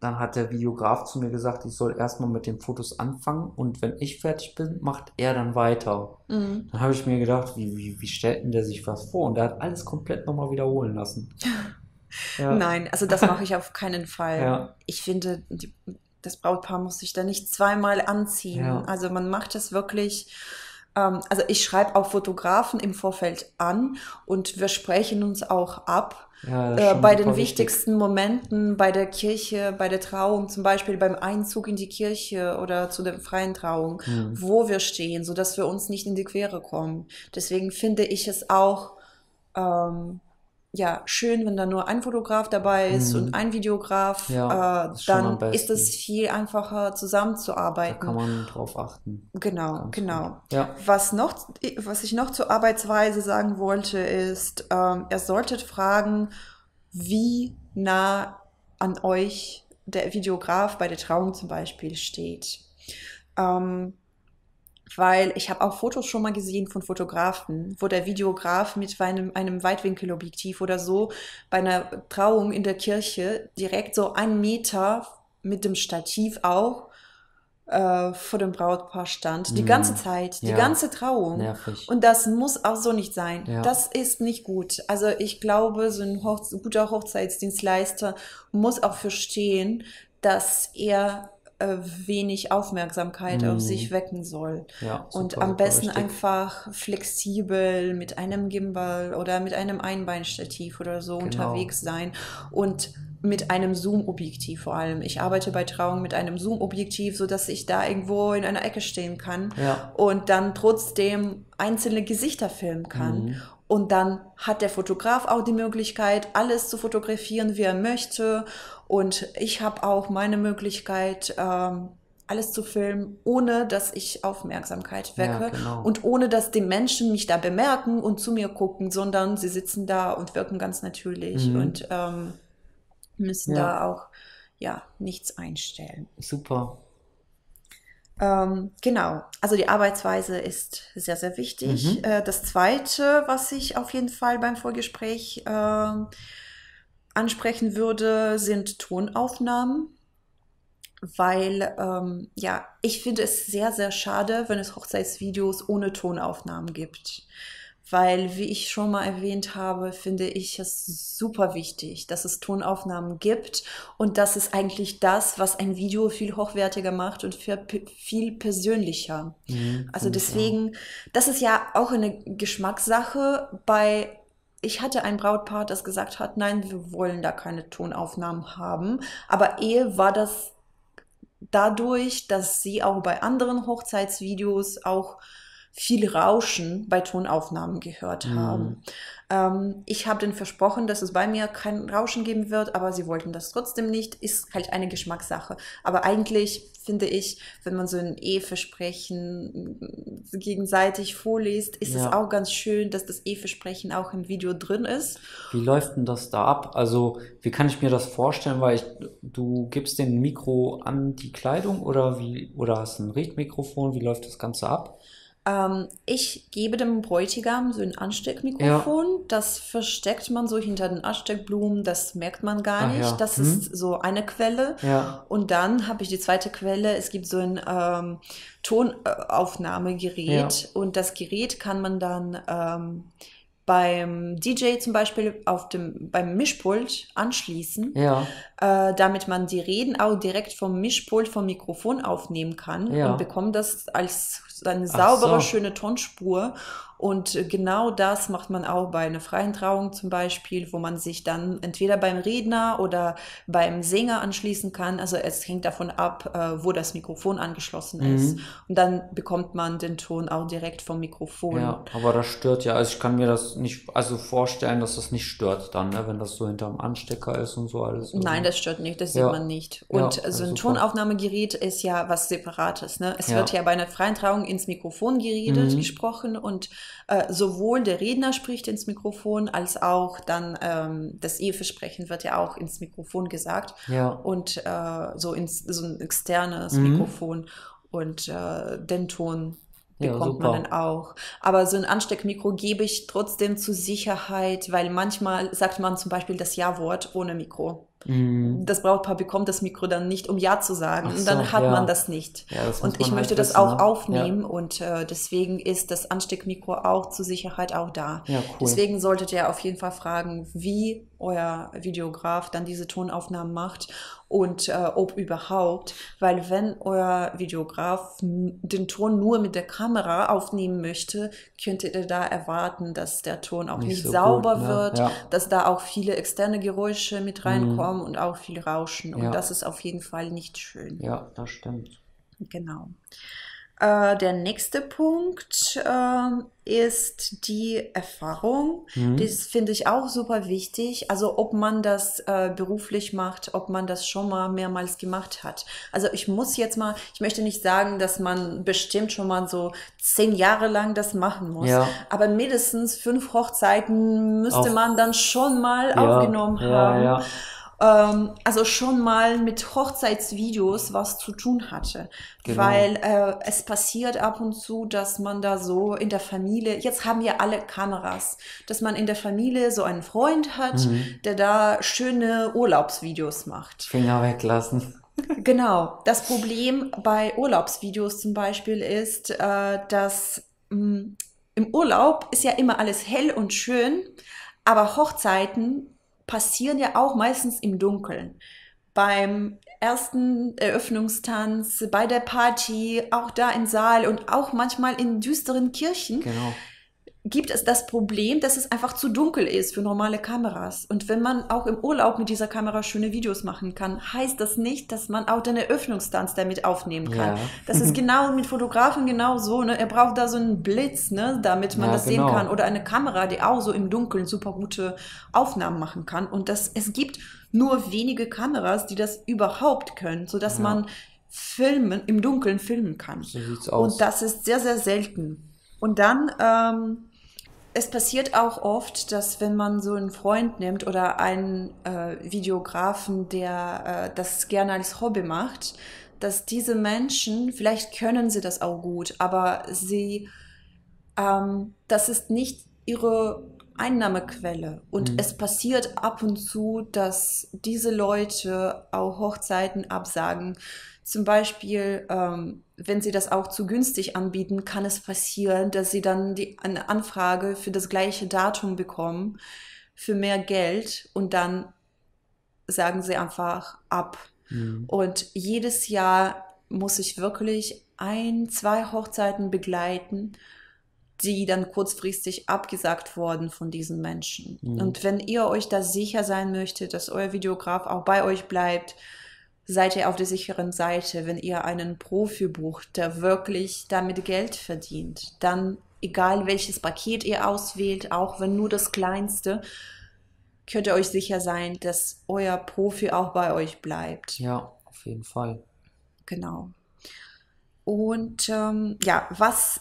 dann hat der Videograf zu mir gesagt, ich soll erstmal mit den Fotos anfangen und wenn ich fertig bin, macht er dann weiter. Mhm. Dann habe ich mir gedacht, wie, wie, wie stellt denn der sich was vor? Und der hat alles komplett nochmal wiederholen lassen. (laughs) Ja, Nein, also das mache ich auf keinen Fall. (laughs) Ja. Ich finde, die, das Brautpaar muss sich da nicht zweimal anziehen. Ja. Also man macht das wirklich. Ähm, also ich schreibe auch Fotografen im Vorfeld an und wir sprechen uns auch ab. ja, Äh, bei den wichtig. wichtigsten Momenten, bei der Kirche, bei der Trauung, zum Beispiel beim Einzug in die Kirche oder zu der freien Trauung, Mhm. wo wir stehen, sodass wir uns nicht in die Quere kommen. Deswegen finde ich es auch ähm, ja, schön, wenn da nur ein Fotograf dabei ist Mhm. und ein Videograf, Ja, äh, dann ist es viel einfacher Da zusammenzuarbeiten. kann man drauf achten. Genau, Ganz genau. Ja. Was noch, was ich noch zur Arbeitsweise sagen wollte, ist, ähm, ihr solltet fragen, wie nah an euch der Videograf bei der Trauung zum Beispiel steht. Ähm, weil ich habe auch Fotos schon mal gesehen von Fotografen, wo der Videograf mit einem, einem Weitwinkelobjektiv oder so bei einer Trauung in der Kirche direkt so einen Meter mit dem Stativ auch äh, vor dem Brautpaar stand. Die Mhm. ganze Zeit, die Ja. ganze Trauung. Nervig. Und das muss auch so nicht sein. Ja. Das ist nicht gut. Also ich glaube, so ein Hoch guter Hochzeitsdienstleister muss auch verstehen, dass er äh, wenig Aufmerksamkeit Mhm. auf sich wecken soll. Ja, Und super, am super besten wichtig. einfach flexibel mit einem Gimbal oder mit einem Einbeinstativ oder so Genau. unterwegs sein und mit einem Zoom-Objektiv vor allem. Ich arbeite bei Trauung mit einem Zoom-Objektiv, sodass ich da irgendwo in einer Ecke stehen kann Ja. und dann trotzdem einzelne Gesichter filmen kann. Mhm. Und dann hat der Fotograf auch die Möglichkeit, alles zu fotografieren, wie er möchte. Und ich habe auch meine Möglichkeit, ähm, alles zu filmen, ohne dass ich Aufmerksamkeit Ja, wecke genau. und ohne dass die Menschen mich da bemerken und zu mir gucken, sondern sie sitzen da und wirken ganz natürlich Mhm. und ähm, müssen Ja. da auch ja nichts einstellen. Super. Ähm, genau, also die Arbeitsweise ist sehr, sehr wichtig. Mhm. Äh, das Zweite, was ich auf jeden Fall beim Vorgespräch ähm, ansprechen würde, sind Tonaufnahmen. Weil, ähm, ja, ich finde es sehr, sehr schade, wenn es Hochzeitsvideos ohne Tonaufnahmen gibt. Weil, wie ich schon mal erwähnt habe, finde ich es super wichtig, dass es Tonaufnahmen gibt. Und das ist eigentlich das, was ein Video viel hochwertiger macht und viel, persönlicher. Mhm, Also deswegen, das ist ja auch eine Geschmackssache. Bei, ich hatte ein Brautpaar, das gesagt hat, nein, wir wollen da keine Tonaufnahmen haben. Aber Ehe war das dadurch, dass sie auch bei anderen Hochzeitsvideos auch viel Rauschen bei Tonaufnahmen gehört Mhm. haben. Ähm, ich habe denen versprochen, dass es bei mir kein Rauschen geben wird, aber sie wollten das trotzdem nicht. Ist halt eine Geschmackssache. Aber eigentlich finde ich, wenn man so ein Eheversprechen gegenseitig vorliest, ist es Ja. auch ganz schön, dass das Eheversprechen auch im Video drin ist. Wie läuft denn das da ab? Also, wie kann ich mir das vorstellen? Weil ich, du gibst den Mikro an die Kleidung oder wie, oder hast ein Richtmikrofon? Wie läuft das Ganze ab? Ähm, ich gebe dem Bräutigam so ein Ansteckmikrofon. Das versteckt man so hinter den Ansteckblumen. Das merkt man gar nicht. ja. Das Hm. ist so eine Quelle. Ja. Und dann habe ich die zweite Quelle. Es gibt so ein ähm, Tonaufnahmegerät. Und das Gerät kann man dann ähm, beim DJ zum Beispiel auf dem, beim Mischpult anschließen, Ja. äh, damit man die Reden auch direkt vom Mischpult vom Mikrofon aufnehmen kann Ja. und bekommt das als eine saubere, so. schöne Tonspur. Und äh, genau das macht man auch bei einer freien Trauung zum Beispiel, wo man sich dann entweder beim Redner oder beim Sänger anschließen kann. Also es hängt davon ab, äh, wo das Mikrofon angeschlossen ist. Mhm. Und dann bekommt man den Ton auch direkt vom Mikrofon. Ja, aber das stört ja. Also ich kann mir das nicht, also vorstellen, dass das nicht stört dann, ne? wenn das so hinterm Anstecker ist und so alles. Also, Nein, das stört nicht, das sieht Ja. man nicht. Und ja, so ein super. Tonaufnahmegerät ist ja was Separates. Ne? Es Ja. wird ja bei einer freien Trauung ins Mikrofon geredet, Mhm. gesprochen und äh, sowohl der Redner spricht ins Mikrofon, als auch dann ähm, das Eheversprechen wird ja auch ins Mikrofon gesagt Ja. und äh, so ins so ein externes Mhm. Mikrofon und äh, den Ton Ja, bekommt super. man dann auch. Aber so ein Ansteckmikro gebe ich trotzdem zur Sicherheit, weil manchmal sagt man zum Beispiel das Ja-Wort ohne Mikro. Mhm. Das Brautpaar bekommt das Mikro dann nicht, um Ja zu sagen. Ach und dann so, hat ja. man das nicht. Ja, das Und ich halt möchte das wissen, auch ne? aufnehmen und äh, deswegen ist das Ansteckmikro auch zur Sicherheit auch da. Ja, cool. Deswegen solltet ihr auf jeden Fall fragen, wie euer Videograf dann diese Tonaufnahmen macht und äh, ob überhaupt, weil wenn euer Videograf den Ton nur mit der Kamera aufnehmen möchte, könntet ihr da erwarten, dass der Ton auch Nicht nicht, so sauber gut, ne? wird, Ja. dass da auch viele externe Geräusche mit reinkommen und auch viel Rauschen und Ja. das ist auf jeden Fall nicht schön. Ja, das stimmt. Genau. Äh, der nächste Punkt ähm, ist die Erfahrung. Mhm. Das finde ich auch super wichtig. Also ob man das äh, beruflich macht, ob man das schon mal mehrmals gemacht hat. Also ich muss jetzt mal, ich möchte nicht sagen, dass man bestimmt schon mal so zehn Jahre lang das machen muss. Ja. Aber mindestens fünf Hochzeiten müsste Auf- man dann schon mal Ja, aufgenommen ja, haben. Ähm, also schon mal mit Hochzeitsvideos was zu tun hatte. Genau. Weil äh, es passiert ab und zu, dass man da so in der Familie, jetzt haben ja alle Kameras, dass man in der Familie so einen Freund hat, Mhm. der da schöne Urlaubsvideos macht. Finger weglassen. (laughs) Genau. Das Problem bei Urlaubsvideos zum Beispiel ist, äh, dass mh, im Urlaub ist ja immer alles hell und schön, aber Hochzeiten passieren ja auch meistens im Dunkeln. Beim ersten Eröffnungstanz, bei der Party, auch da im Saal und auch manchmal in düsteren Kirchen Genau. Gibt es das Problem, dass es einfach zu dunkel ist für normale Kameras. Und wenn man auch im Urlaub mit dieser Kamera schöne Videos machen kann, heißt das nicht, dass man auch den Eröffnungstanz damit aufnehmen kann. Ja. Das ist (laughs) genau mit Fotografen genau so. Ne? Er braucht da so einen Blitz, ne? damit man Ja, das genau. sehen kann. Oder eine Kamera, die auch so im Dunkeln super gute Aufnahmen machen kann. Und das, es gibt nur wenige Kameras, die das überhaupt können, sodass Ja. man filmen, im Dunkeln filmen kann. So sieht's aus. Und das ist sehr, sehr selten. Und dann, ähm, es passiert auch oft, dass wenn man so einen Freund nimmt oder einen äh, Videografen, der äh, das gerne als Hobby macht, dass diese Menschen, vielleicht können sie das auch gut, aber sie, ähm, das ist nicht ihre Einnahmequelle. Und Mhm. es passiert ab und zu, dass diese Leute auch Hochzeiten absagen. Zum Beispiel, ähm, wenn sie das auch zu günstig anbieten, kann es passieren, dass sie dann die, eine Anfrage für das gleiche Datum bekommen, für mehr Geld und dann sagen sie einfach ab. Mhm. Und jedes Jahr muss ich wirklich ein, zwei Hochzeiten begleiten, die dann kurzfristig abgesagt wurden von diesen Menschen. Mhm. Und wenn ihr euch da sicher sein möchtet, dass euer Videograf auch bei euch bleibt, seid ihr auf der sicheren Seite. Wenn ihr einen Profi bucht, der wirklich damit Geld verdient, dann egal welches Paket ihr auswählt, auch wenn nur das kleinste, könnt ihr euch sicher sein, dass euer Profi auch bei euch bleibt. Ja, auf jeden Fall. Genau. Und ähm, ja, was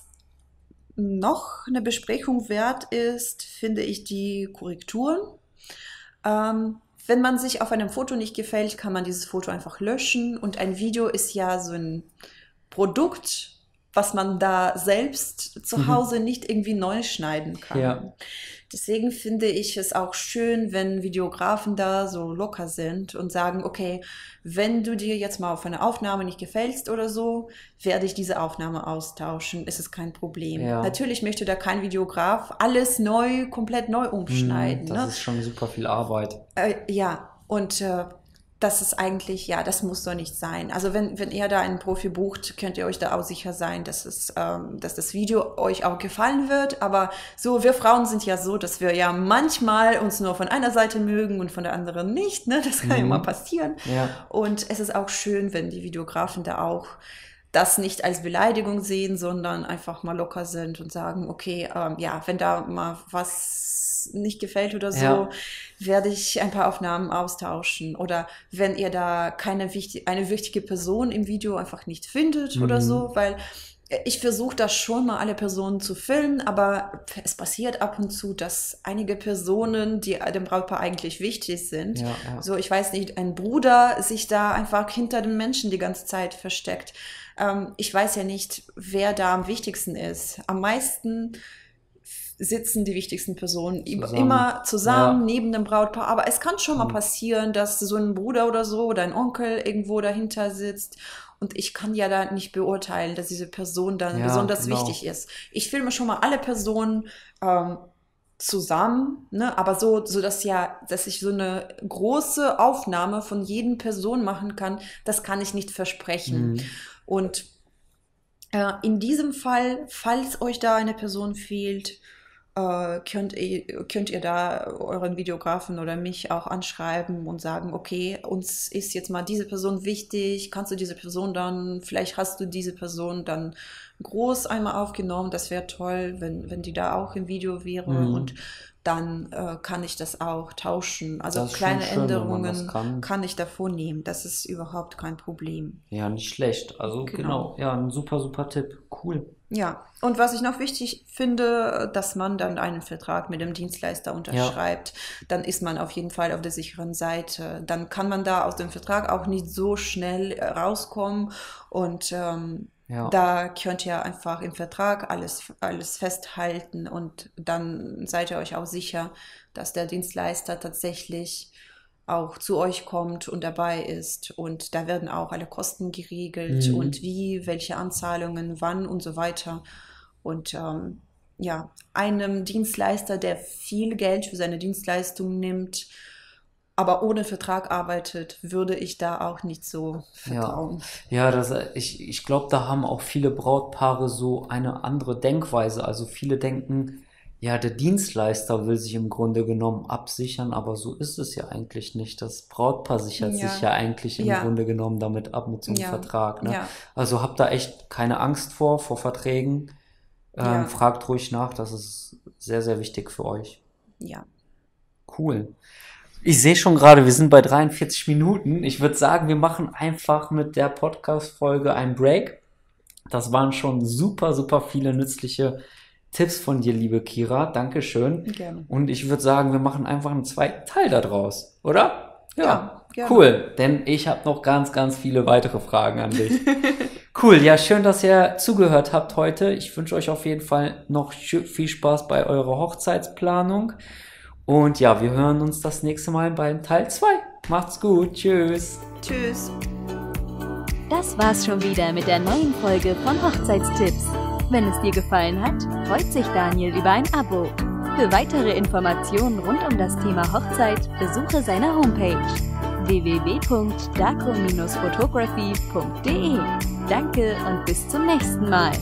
noch eine Besprechung wert ist, finde ich die Korrekturen. Ähm, wenn man sich auf einem Foto nicht gefällt, kann man dieses Foto einfach löschen. Und ein Video ist ja so ein Produkt was man da selbst zu Mhm. Hause nicht irgendwie neu schneiden kann. Ja. Deswegen finde ich es auch schön, wenn Videografen da so locker sind und sagen, okay, wenn du dir jetzt mal auf eine Aufnahme nicht gefällst oder so, werde ich diese Aufnahme austauschen. Es ist kein Problem. Ja. Natürlich möchte da kein Videograf alles neu, komplett neu umschneiden. Mhm, Das ne? ist schon super viel Arbeit. Äh, ja, und äh, das ist eigentlich, ja, das muss so nicht sein. Also wenn, wenn ihr da einen Profi bucht, könnt ihr euch da auch sicher sein, dass, es, ähm, dass das Video euch auch gefallen wird. Aber so, wir Frauen sind ja so, dass wir ja manchmal uns nur von einer Seite mögen und von der anderen nicht. Ne? Das kann ja Mhm. mal passieren. Ja. Und es ist auch schön, wenn die Videografen da auch das nicht als Beleidigung sehen, sondern einfach mal locker sind und sagen, okay, ähm, ja, wenn da mal was nicht gefällt oder so, Ja. Werde ich ein paar Aufnahmen austauschen. Oder wenn ihr da keine wichtig, eine wichtige Person im Video einfach nicht findet oder Mhm. so, weil ich versuche das schon mal alle Personen zu filmen, aber es passiert ab und zu, dass einige Personen, die dem Brautpaar eigentlich wichtig sind, Ja, ja. so, ich weiß nicht, ein Bruder sich da einfach hinter den Menschen die ganze Zeit versteckt. Ähm, ich weiß ja nicht, wer da am wichtigsten ist. Am meisten sitzen die wichtigsten Personen Zusammen. immer zusammen Ja. neben dem Brautpaar. Aber es kann schon mal Mhm. passieren, dass so ein Bruder oder so oder ein Onkel irgendwo dahinter sitzt. Und ich kann ja da nicht beurteilen, dass diese Person dann Ja, besonders genau. wichtig ist. Ich filme schon mal alle Personen ähm, zusammen, ne? aber so, so dass ja, dass ich so eine große Aufnahme von jedem Person machen kann, das kann ich nicht versprechen. Mhm. Und äh, in diesem Fall, falls euch da eine Person fehlt, äh, könnt, ihr, könnt ihr da euren Videografen oder mich auch anschreiben und sagen, okay, uns ist jetzt mal diese Person wichtig, kannst du diese Person dann, vielleicht hast du diese Person dann groß einmal aufgenommen, das wäre toll, wenn, wenn die da auch im Video wäre Mhm. und dann äh, kann ich das auch tauschen. Also kleine schön, Änderungen kann. kann ich da vornehmen, das ist überhaupt kein Problem. Ja, nicht schlecht. Also Genau. genau. Ja, ein super, super Tipp. Cool. Ja, und was ich noch wichtig finde, dass man dann einen Vertrag mit dem Dienstleister unterschreibt, dann ist man auf jeden Fall auf der sicheren Seite. Dann kann man da aus dem Vertrag auch nicht so schnell äh, rauskommen und ähm, Ja. da könnt ihr einfach im Vertrag alles, alles festhalten und dann seid ihr euch auch sicher, dass der Dienstleister tatsächlich auch zu euch kommt und dabei ist. Und da werden auch alle Kosten geregelt Mhm. und wie, welche Anzahlungen, wann und so weiter. Und ähm, ja, einem Dienstleister, der viel Geld für seine Dienstleistung nimmt, aber ohne Vertrag arbeitet, würde ich da auch nicht so vertrauen. Ja, das, ich, ich glaube, da haben auch viele Brautpaare so eine andere Denkweise. Also viele denken, ja, der Dienstleister will sich im Grunde genommen absichern, aber so ist es ja eigentlich nicht. Das Brautpaar sichert Ja. sich ja eigentlich im Ja. Grunde genommen damit ab mit so einem Ja. Vertrag. Ne? Ja. Also habt da echt keine Angst vor, vor Verträgen. Ähm, Ja. Fragt ruhig nach, das ist sehr, sehr wichtig für euch. Ja. Cool. Ich sehe schon gerade, wir sind bei 43 Minuten. Ich würde sagen, wir machen einfach mit der Podcast-Folge einen Break. Das waren schon super, super viele nützliche Tipps von dir, liebe Kira. Dankeschön. Gerne. Und ich würde sagen, wir machen einfach einen zweiten Teil daraus, oder? Ja, gerne. Cool, denn ich habe noch ganz, ganz viele weitere Fragen an dich. (laughs) cool, ja, schön, dass ihr zugehört habt heute. Ich wünsche euch auf jeden Fall noch viel Spaß bei eurer Hochzeitsplanung. Und ja, wir hören uns das nächste Mal beim Teil 2. Macht's gut, tschüss. Tschüss. Das war's schon wieder mit der neuen Folge von Hochzeitstipps. Wenn es dir gefallen hat, freut sich Daniel über ein Abo. Für weitere Informationen rund um das Thema Hochzeit besuche seine Homepage www.daco-photography.de. Danke und bis zum nächsten Mal.